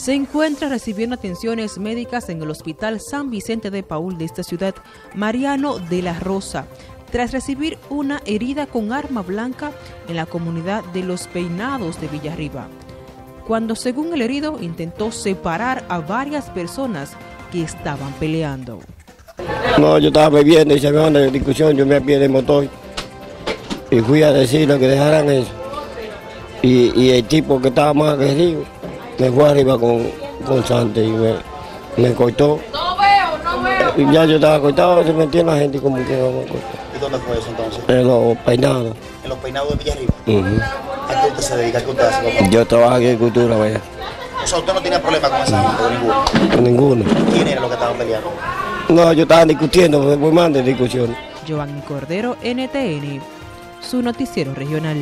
se encuentra recibiendo atenciones médicas en el Hospital San Vicente de Paul de esta ciudad, Mariano de la Rosa, tras recibir una herida con arma blanca en la comunidad de Los Peinados de Villarriba, cuando según el herido intentó separar a varias personas que estaban peleando. No, yo estaba bebiendo y se me de discusión, yo me pie del motor y fui a decirle que dejaran eso. Y, y el tipo que estaba más aguerrido me fue arriba con, con Sante y me, me cortó. No veo, no veo. Y ya yo estaba cortado, se metía en la gente como que no me cortó. ¿Y dónde fue eso entonces? En los peinados. En los peinados de Villarriba. Ujú. ¿A qué usted se dedica? ¿A qué usted hace? papá? Yo trabajo en agricultura, vaya. O sea, usted no tenía problema con esa gente, con ninguno. Con ninguno. ¿Quién era lo que estaban peleando? No, yo estaba discutiendo, me fui más de discusión. Giovanni Cordero, NTN, su noticiero regional.